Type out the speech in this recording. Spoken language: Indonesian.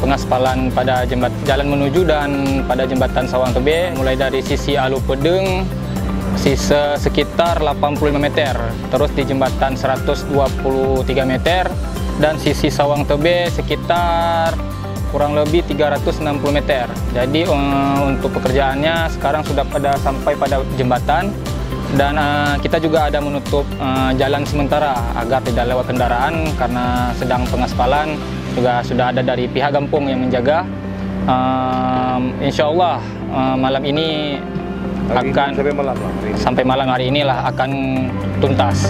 pengaspalan pada jembat jalan menuju dan pada jembatan Sawang Tebe mulai dari sisi Alu Pedeng sisa sekitar 85 meter terus di jembatan 123 meter dan sisi Sawang Tebe sekitar kurang lebih 360 meter. Jadi um, untuk pekerjaannya sekarang sudah pada sampai pada jembatan dan uh, kita juga ada menutup uh, jalan sementara agar tidak lewat kendaraan karena sedang pengaspalan juga sudah ada dari pihak kampung yang menjaga um, insya Allah uh, malam ini Hari akan sampai malam hari ini. sampai malam hari inilah akan tuntas.